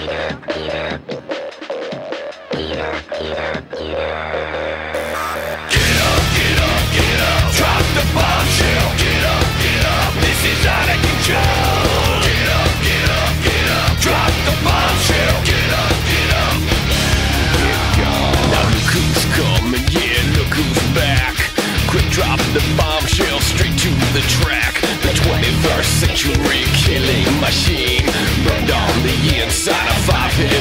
Peter, Peter.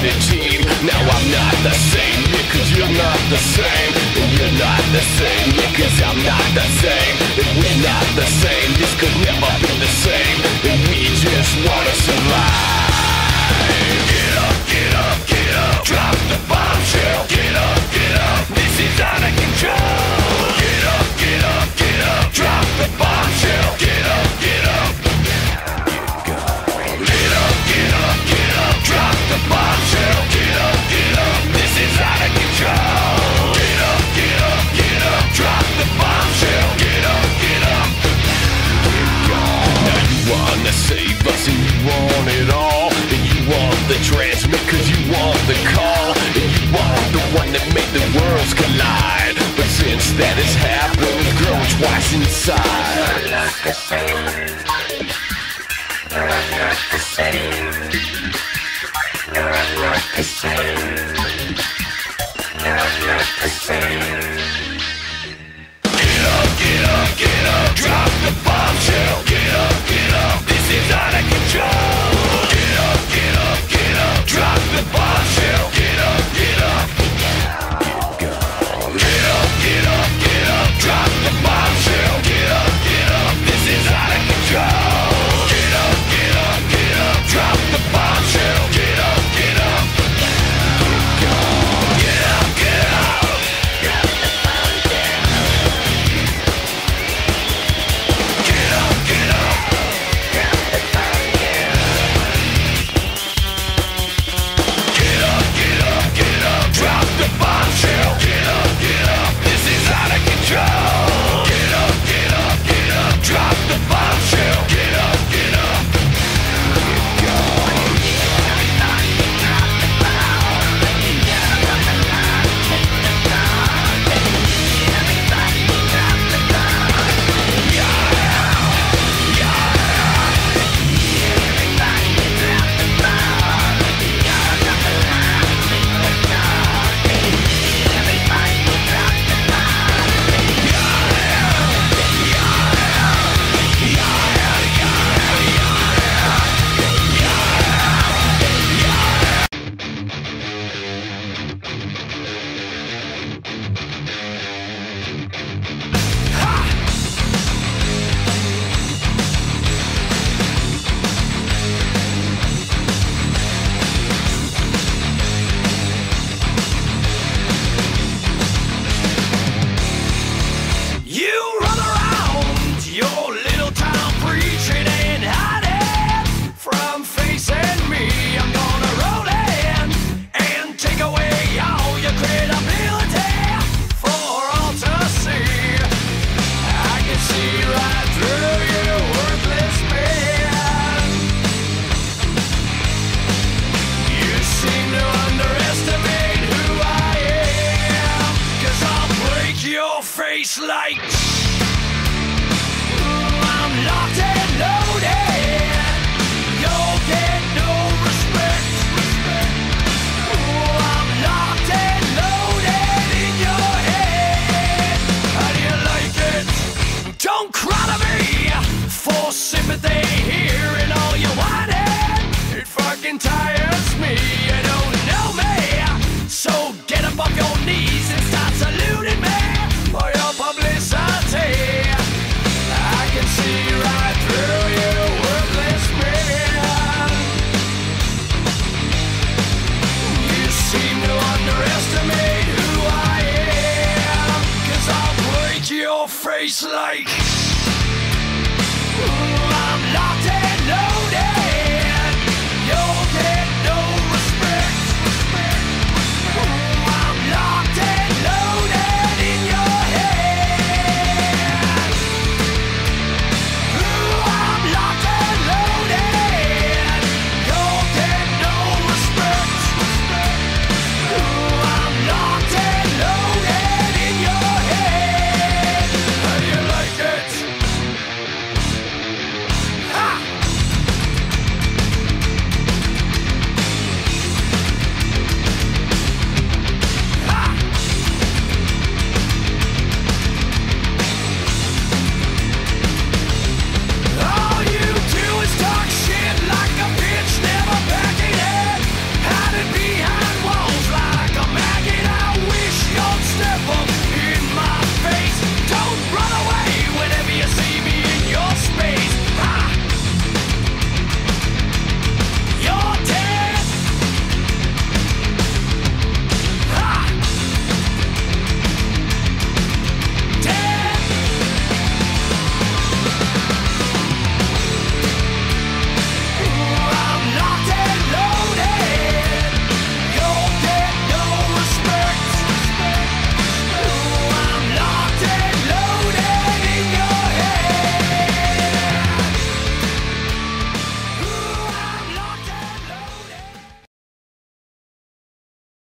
in team. Now I'm not the same cause you're not the same. And you're not the same cause I'm not the same. And we're not the same This could never be the same. And we just wanna survive. Get up, get up, get up. Drop the bombshell Get up. side. You're not the same. You're not the same. You're not the same. You're not the same. Get up, get up, get up, drop the bombshell, get up. tastes like.